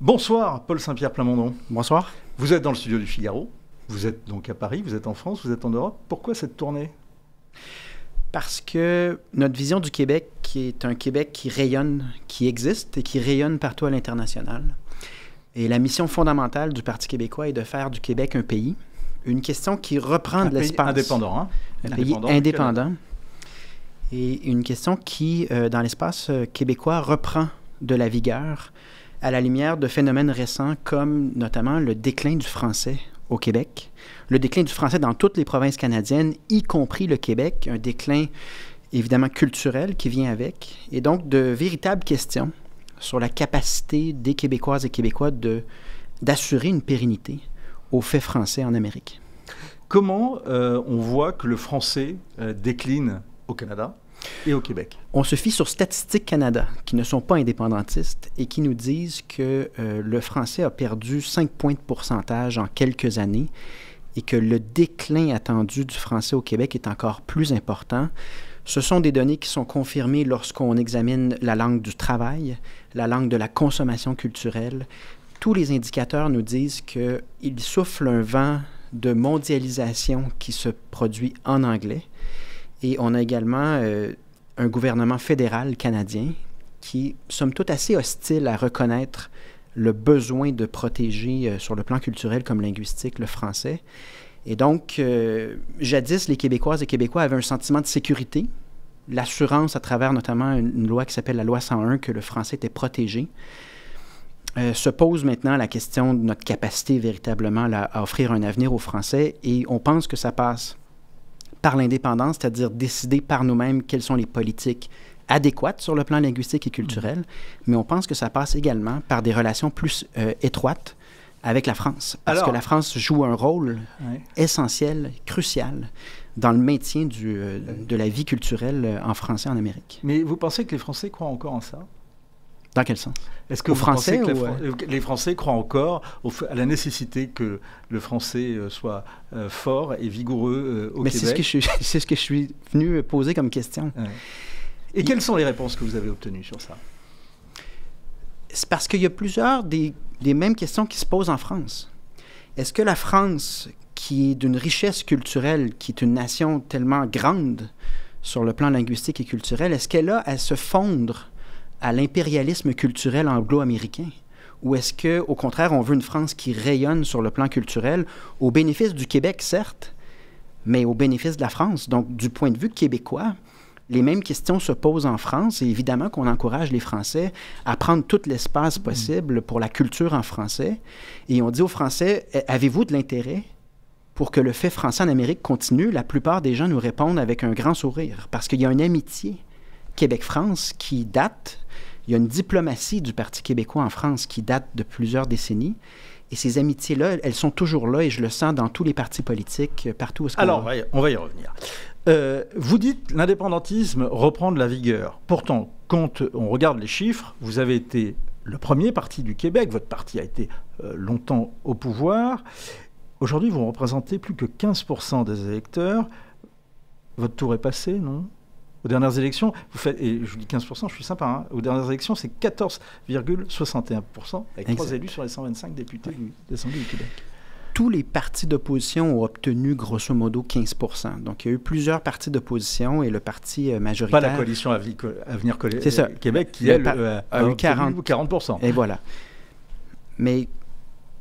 Bonsoir, Paul Saint-Pierre Plamondon. Bonsoir. Vous êtes dans le studio du Figaro. Vous êtes donc à Paris, vous êtes en France, vous êtes en Europe. Pourquoi cette tournée? Parce que notre vision du Québec, qui est un Québec qui rayonne, qui existe et qui rayonne partout à l'international. Et la mission fondamentale du Parti québécois est de faire du Québec un pays. Une question qui reprend Un de l'espace. indépendant, hein Un Indépendant pays indépendant. Et une question qui, euh, dans l'espace euh, québécois, reprend de la vigueur à la lumière de phénomènes récents comme notamment le déclin du français au Québec, le déclin du français dans toutes les provinces canadiennes, y compris le Québec, un déclin évidemment culturel qui vient avec, et donc de véritables questions sur la capacité des Québécoises et Québécois de, d'assurer une pérennité au fait français en Amérique. Comment euh, on voit que le français euh, décline au Canada? Et au Québec On se fie sur Statistique Canada, qui ne sont pas indépendantistes et qui nous disent que euh, le français a perdu 5 points de pourcentage en quelques années et que le déclin attendu du français au Québec est encore plus important. Ce sont des données qui sont confirmées lorsqu'on examine la langue du travail, la langue de la consommation culturelle. Tous les indicateurs nous disent qu'il souffle un vent de mondialisation qui se produit en anglais. Et on a également euh, un gouvernement fédéral canadien qui, somme toute, assez hostile à reconnaître le besoin de protéger euh, sur le plan culturel comme linguistique le français. Et donc, euh, jadis, les Québécoises et Québécois avaient un sentiment de sécurité, l'assurance à travers notamment une, loi qui s'appelle la loi 101 que le français était protégé. Se pose maintenant la question de notre capacité véritablement à offrir un avenir aux Français et on pense que ça passe par l'indépendance, c'est-à-dire décider par nous-mêmes quelles sont les politiques adéquates sur le plan linguistique et culturel, mais on pense que ça passe également par des relations plus euh, étroites avec la France, parce Alors- que la France joue un rôle Ouais. essentiel, crucial, dans le maintien du, euh, de la vie culturelle euh, en français en Amérique. Mais vous pensez que les Français croient encore en ça? Dans quel sens? Est-ce que Français euh, les Français croient encore au à la nécessité que le français euh, soit euh, fort et vigoureux euh, au Mais c'est ce, Québec? que je, suis- c'est ce que je suis venu poser comme question. Ouais. Et quelles sont les réponses que vous avez obtenues sur ça? C'est parce qu'il y a plusieurs des, des mêmes questions qui se posent en France. Est-ce que la France, qui est d'une richesse culturelle, qui est une nation tellement grande sur le plan linguistique et culturel, est-ce qu'elle a à se fondre à l'impérialisme culturel anglo-américain? Ou est-ce que, au contraire, on veut une France qui rayonne sur le plan culturel, au bénéfice du Québec, certes, mais au bénéfice de la France? Donc, du point de vue québécois, les mêmes questions se posent en France et évidemment qu'on encourage les Français à prendre tout l'espace possible pour la culture en français. Et on dit aux Français, Eh, avez-vous de l'intérêt pour que le fait français en Amérique continue? La plupart des gens nous répondent avec un grand sourire parce qu'il y a une amitié Québec-France qui date. Il y a une diplomatie du Parti québécois en France qui date de plusieurs décennies. Et ces amitiés-là, elles sont toujours là et je le sens dans tous les partis politiques, euh, partout où qu'on Alors, on va. va y, on va y revenir. Euh, vous dites l'indépendantisme reprend de la vigueur. Pourtant, quand on regarde les chiffres, vous avez été le premier parti du Québec. Votre parti a été euh, longtemps au pouvoir. Aujourd'hui, vous représentez plus que 15% des électeurs. Votre tour est passé, non? Aux dernières élections, vous faites, et je vous dis 15%, je suis sympa, hein, aux dernières élections, c'est 14,61%, avec trois élus sur les 125 députés du, descendus du Québec. tous les partis d'opposition ont obtenu grosso modo 15 Donc, il y a eu plusieurs partis d'opposition et le parti euh, majoritaire. Pas la coalition Avenir C'est ça. Québec qui, elle, euh, a eu obtenu 40. 40%. Et voilà. Mais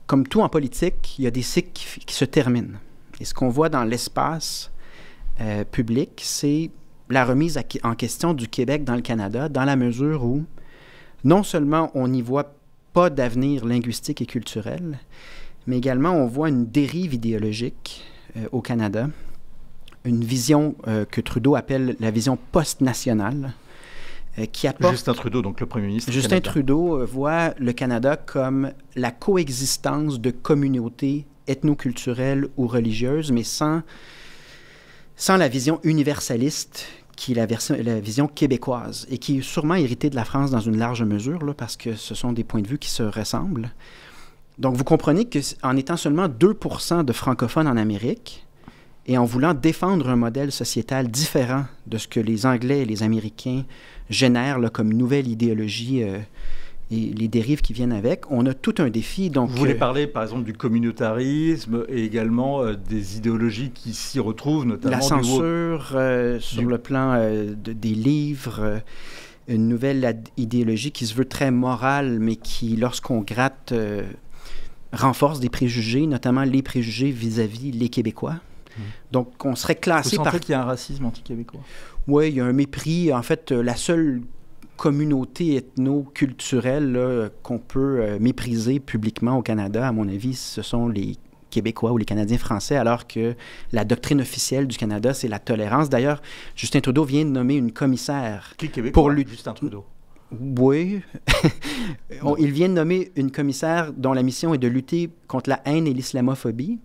comme tout en politique, il y a des cycles qui, qui se terminent. Et ce qu'on voit dans l'espace euh, public, c'est la remise en question du Québec dans le Canada, dans la mesure où non seulement on n'y voit pas d'avenir linguistique et culturel, mais également on voit une dérive idéologique euh, au Canada, une vision euh, que Trudeau appelle la vision post-nationale, euh, qui apporte Justin Trudeau, donc le Premier ministre. Justin. Trudeau voit le Canada comme la coexistence de communautés ethnoculturelles ou religieuses, mais sans, sans la vision universaliste qui est la, vision québécoise et qui est sûrement héritée de la France dans une large mesure, parce que ce sont des points de vue qui se ressemblent. Donc, vous comprenez qu'en étant seulement 2% de francophones en Amérique et en voulant défendre un modèle sociétal différent de ce que les Anglais et les Américains génèrent comme nouvelle idéologie euh, et les dérives qui viennent avec. On a tout un défi. Donc, Vous voulez parler, par exemple, du communautarisme et également des idéologies qui s'y retrouvent, notamment la censure sur le plan des livres une nouvelle idéologie qui se veut très morale, mais qui, lorsqu'on gratte, renforce des préjugés, notamment les préjugés vis-à-vis les Québécois. Mmh. Donc, on serait classé Vous par. qu'il y a un racisme anti-québécois? Oui, il y a un mépris. En fait, euh, la seule communauté ethno-culturelle qu'on peut euh, mépriser publiquement au Canada, à mon avis, ce sont les Québécois ou les Canadiens français, alors que la doctrine officielle du Canada, c'est la tolérance. D'ailleurs, Justin Trudeau vient de nommer une commissaire Qui Québécois, pour lui. Justin Trudeau. Oui. il vient de nommer une commissaire dont la mission est de lutter contre la haine et l'islamophobie.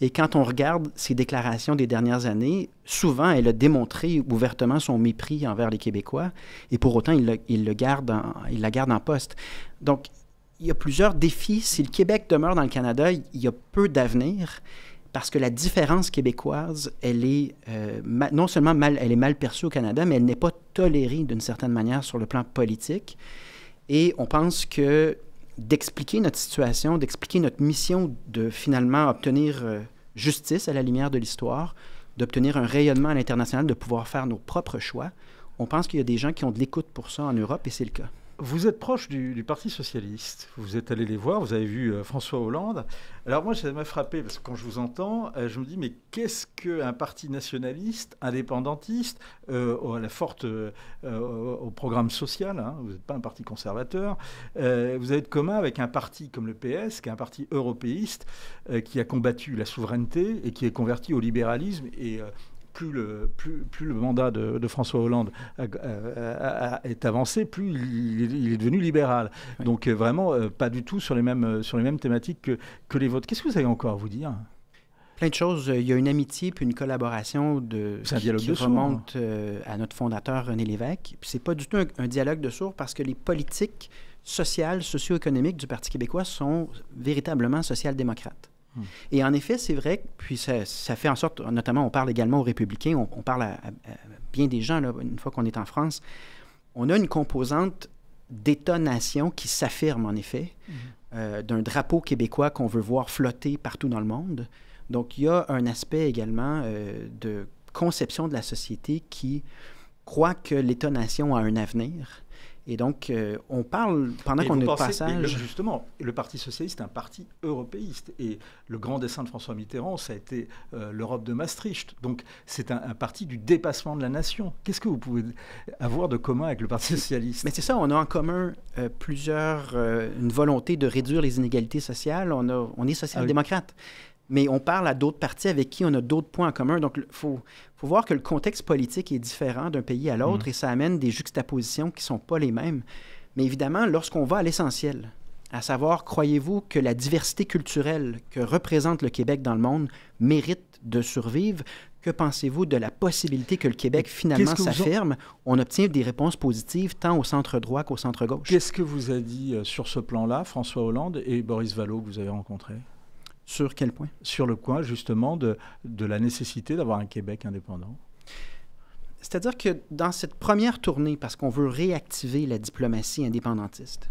Et quand on regarde ses déclarations des dernières années, souvent, elle a démontré ouvertement son mépris envers les Québécois, et pour autant, il, le, garde il la garde en poste. Donc, il y a plusieurs défis. Si le Québec demeure dans le Canada, il y a peu d'avenir parce que la différence québécoise, elle est euh, non seulement elle est mal perçue au Canada, mais elle n'est pas tolérée d'une certaine manière sur le plan politique. Et on pense que d'expliquer notre situation, d'expliquer notre mission de finalement obtenir euh, justice à la lumière de l'histoire, d'obtenir un rayonnement à l'international, de pouvoir faire nos propres choix, on pense qu'il y a des gens qui ont de l'écoute pour ça en Europe et c'est le cas. Vous êtes proche du, Parti socialiste. Vous êtes allé les voir. Vous avez vu euh, François Hollande. Alors moi, ça m'a frappé parce que quand je vous entends, euh, je me dis mais qu'est-ce qu'un parti nationaliste, indépendantiste, euh, à la forte, au programme social. Hein, vous n'êtes pas un parti conservateur. vous avez de commun avec un parti comme le PS, qui est un parti européiste, qui a combattu la souveraineté et qui est converti au libéralisme et plus le, plus, plus le mandat de, François Hollande est avancé, plus il, est devenu libéral. Donc euh, vraiment, euh, pas du tout sur les mêmes, euh, sur les mêmes thématiques que, que les vôtres. Qu'est-ce que vous avez encore à vous dire? Plein de choses. Il y a une amitié puis une collaboration de, un dialogue qui, remonte à notre fondateur René Lévesque. Puis c'est pas du tout un, dialogue de sourds parce que les politiques sociales, socio-économiques du Parti québécois sont véritablement social-démocrates. Hmm. Et en effet, c'est vrai, puis ça, fait en sorte, notamment, on parle également aux républicains, on, parle à, bien des gens, là, une fois qu'on est en France, on a une composante d'État-nation qui s'affirme, en effet, hmm. euh, d'un drapeau québécois qu'on veut voir flotter partout dans le monde. Donc, il y a un aspect également euh, de conception de la société qui croit que l'État-nation a un avenir et donc, euh, on parle, pendant qu'on est de passage... justement, le Parti socialiste est un parti européiste. Et le grand dessin de François Mitterrand, ça a été euh, l'Europe de Maastricht. Donc, c'est un, parti du dépassement de la nation. Qu'est-ce que vous pouvez avoir de commun avec le Parti socialiste? Mais c'est ça, on a en commun euh, plusieurs... une volonté de réduire les inégalités sociales. On, a, on est social-démocrate. Ah mais on parle à d'autres partis avec qui on a d'autres points en commun. Donc, il faut, faut, voir que le contexte politique est différent d'un pays à l'autre mm. et ça amène des juxtapositions qui ne sont pas les mêmes. Mais évidemment, lorsqu'on va à l'essentiel, à savoir, croyez-vous que la diversité culturelle que représente le Québec dans le monde mérite de survivre? Que pensez-vous de la possibilité que le Québec finalement s'affirme? On obtient des réponses positives tant au centre droit qu'au centre gauche. Qu'est-ce que vous a dit euh, sur ce plan-là François Hollande et Boris Vallaud que vous avez rencontrés? Sur quel point? Sur le point justement de, de la nécessité d'avoir un Québec indépendant. C'est-à-dire que dans cette première tournée, parce qu'on veut réactiver la diplomatie indépendantiste,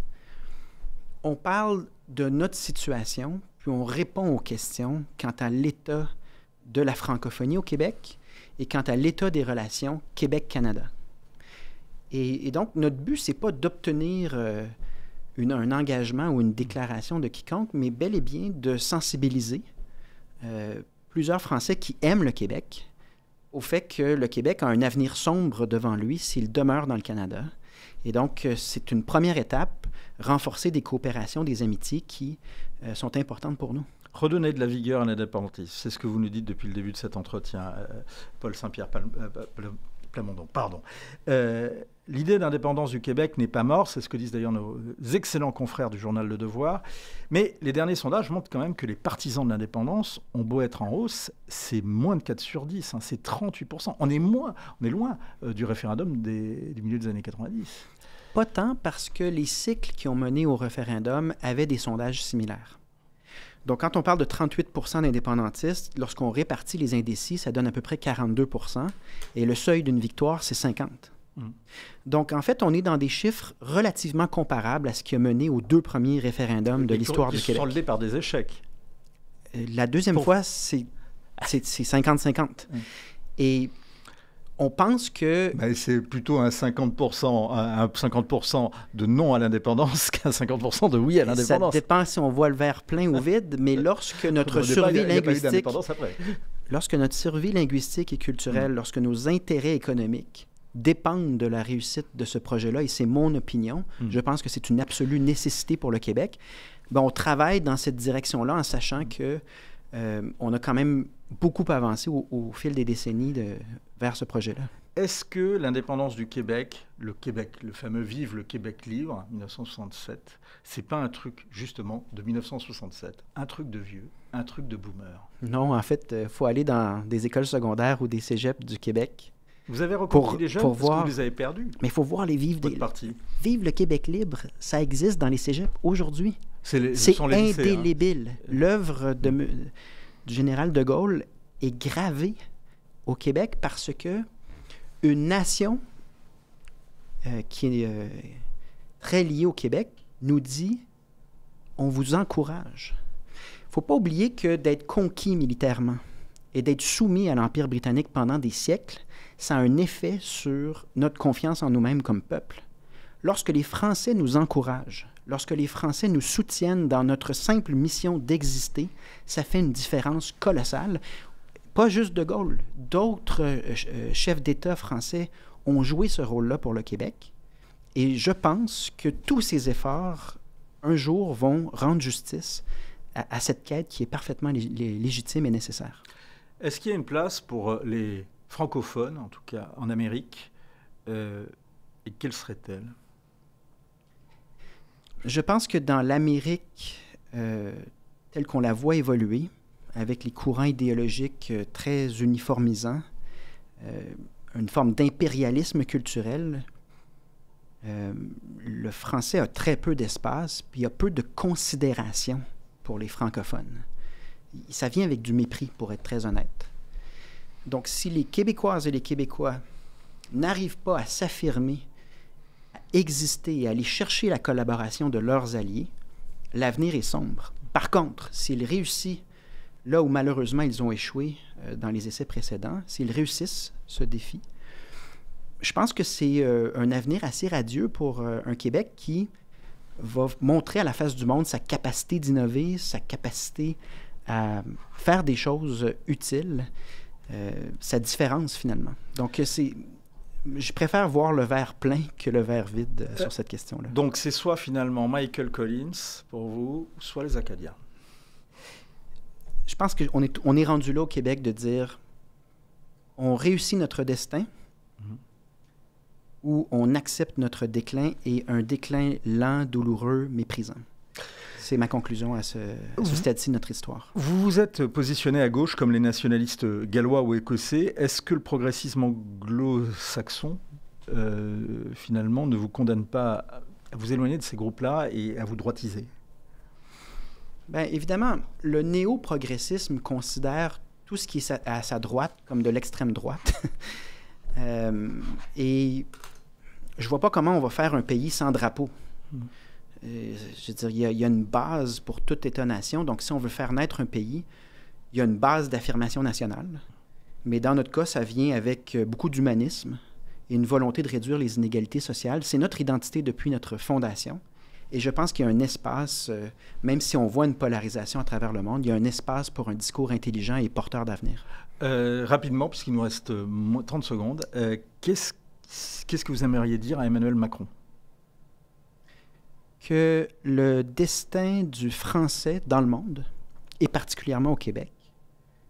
on parle de notre situation, puis on répond aux questions quant à l'état de la francophonie au Québec et quant à l'état des relations Québec-Canada. Et, donc, notre but, c'est pas d'obtenir euh, un engagement ou une déclaration de quiconque, mais bel et bien de sensibiliser euh, plusieurs Français qui aiment le Québec au fait que le Québec a un avenir sombre devant lui s'il demeure dans le Canada. Et donc, euh, c'est une première étape, renforcer des coopérations, des amitiés qui euh, sont importantes pour nous. Redonner de la vigueur à l'indépendantisme, c'est ce que vous nous dites depuis le début de cet entretien, Paul Saint-Pierre Pardon. L'idée d'indépendance du Québec n'est pas morte, c'est ce que disent d'ailleurs nos excellents confrères du journal Le Devoir. Mais les derniers sondages montrent quand même que les partisans de l'indépendance ont beau être en hausse, c'est moins de 4 sur 10, hein, c'est 38%. On est, moins, on est loin euh, du référendum des, du milieu des années 90. Pas tant parce que les cycles qui ont mené au référendum avaient des sondages similaires. Donc, quand on parle de 38% d'indépendantistes, lorsqu'on répartit les indécis, ça donne à peu près 42 et le seuil d'une victoire, c'est 50 Mm. Donc, en fait, on est dans des chiffres relativement comparables à ce qui a mené aux deux premiers référendums de l'histoire du Québec. Qui soldés par des échecs. Euh, la deuxième fois, c'est 50-50. Mm. Et on pense que... c'est plutôt un 50%, un 50 de non à l'indépendance qu'un 50% de oui à l'indépendance. Ça dépend si on voit le verre plein ou vide, mais lorsque notre survie linguistique... Lorsque notre survie linguistique et culturelle, mm. lorsque nos intérêts économiques dépendent de la réussite de ce projet-là, et c'est mon opinion, mm. je pense que c'est une absolue nécessité pour le Québec, ben, on travaille dans cette direction-là en sachant mm. que euh, on a quand même beaucoup avancé au, fil des décennies de, vers ce projet-là. Est-ce que l'indépendance du Québec, le Québec, le fameux Vive le Québec libre, 1967, c'est pas un truc justement de 1967, un truc de vieux, un truc de boomer? Non, en fait, il euh, faut aller dans des écoles secondaires ou des cégeps du Québec. Vous avez reconstruit des jeunes pour voir... que vous les avez perdus. Mais il faut voir les vivre des. Vive le Québec libre, ça existe dans les cégeps aujourd'hui. C'est indélébile. L'œuvre du général de Gaulle est gravée au Québec parce que une nation euh, qui est euh, très liée au Québec nous dit on vous encourage. Il ne faut pas oublier que d'être conquis militairement et d'être soumis à l'Empire britannique pendant des siècles, ça a un effet sur notre confiance en nous-mêmes comme peuple. Lorsque les Français nous encouragent, lorsque les Français nous soutiennent dans notre simple mission d'exister, ça fait une différence colossale. Pas juste De Gaulle, d'autres euh, euh, chefs d'État français ont joué ce rôle-là pour le Québec. Et je pense que tous ces efforts, un jour, vont rendre justice à, cette quête qui est parfaitement légitime et nécessaire. Est-ce qu'il y a une place pour euh, les francophones, en tout cas en Amérique, et quelle serait-elle je pense que dans l'Amérique euh, telle qu'on la voit évoluer, avec les courants idéologiques euh, très uniformisants, euh, une forme d'impérialisme culturel, le français a très peu d'espace, puis il y a peu de considération pour les francophones. Ça vient avec du mépris, pour être très honnête. Donc, si les Québécoises et les Québécois n'arrivent pas à s'affirmer exister et aller chercher la collaboration de leurs alliés, l'avenir est sombre. Par contre, s'ils réussissent là où malheureusement ils ont échoué euh, dans les essais précédents, s'ils réussissent ce défi, je pense que c'est euh, un avenir assez radieux pour euh, un Québec qui va montrer à la face du monde sa capacité d'innover, sa capacité à faire des choses utiles, sa différence finalement. Donc c'est je préfère voir le verre plein que le verre vide sur cette question-là. Donc c'est soit finalement Michael Collins pour vous, soit les Acadiens. Je pense qu'on est, on est rendu là au Québec de dire on réussit notre destin ou on accepte notre déclin et un déclin lent, douloureux, méprisant. C'est ma conclusion à ce, stade-ci de notre histoire. Vous vous êtes positionné à gauche comme les nationalistes gallois ou écossais. Est-ce que le progressisme anglo-saxon, euh, finalement, ne vous condamne pas à vous éloigner de ces groupes-là et à vous droitiser? Bien, évidemment, le néo-progressisme considère tout ce qui est à sa droite comme de l'extrême droite. Euh, et je vois pas comment on va faire un pays sans drapeau. Hmm. Euh, je veux dire, il y, a, une base pour toute État-nation. Donc, si on veut faire naître un pays, il y a une base d'affirmation nationale. Mais dans notre cas, ça vient avec euh, beaucoup d'humanisme et une volonté de réduire les inégalités sociales. C'est notre identité depuis notre fondation. Et je pense qu'il y a un espace, euh, même si on voit une polarisation à travers le monde, il y a un espace pour un discours intelligent et porteur d'avenir. rapidement, puisqu'il nous reste 30 secondes, qu'est-ce que vous aimeriez dire à Emmanuel Macron? Que le destin du français dans le monde, et particulièrement au Québec,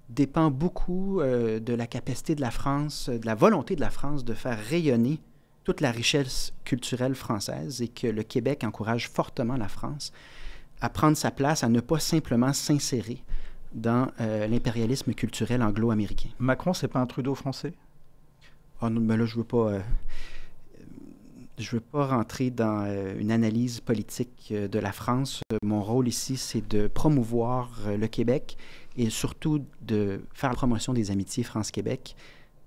dépend beaucoup euh, de la capacité de la France, de la volonté de la France de faire rayonner toute la richesse culturelle française et que le Québec encourage fortement la France à prendre sa place, à ne pas simplement s'insérer dans euh, l'impérialisme culturel anglo-américain. Macron, c'est pas un Trudeau français? Oh non, mais là, je veux pas. Euh, je ne veux pas rentrer dans euh, une analyse politique de la France. Mon rôle ici, c'est de promouvoir le Québec et surtout de faire la promotion des amitiés France-Québec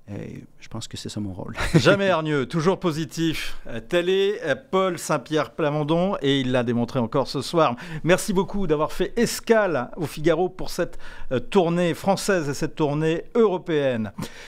je pense que c'est ça mon rôle. Jamais hargneux, toujours positif. Euh, tel est euh, Paul Saint-Pierre Plamondon et il l'a démontré encore ce soir. Merci beaucoup d'avoir fait escale au Figaro pour cette euh, tournée française et cette tournée européenne.